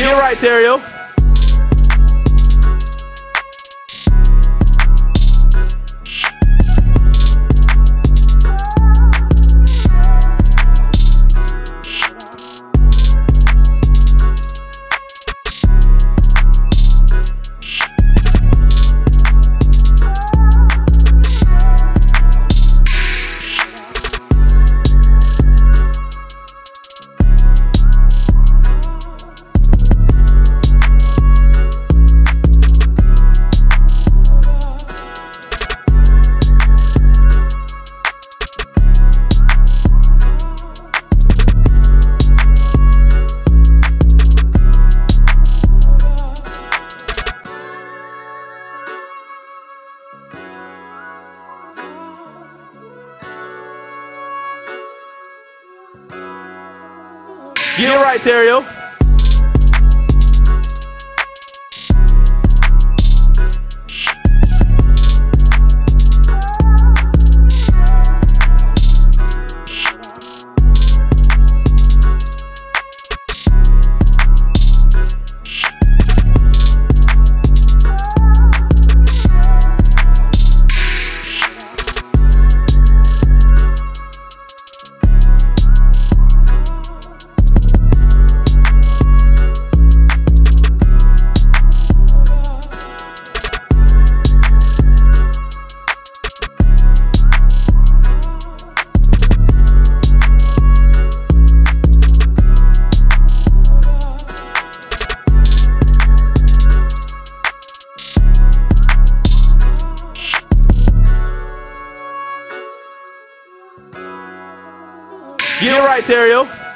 You're right, Dario. Get right, Terrio. Get right, Terrio.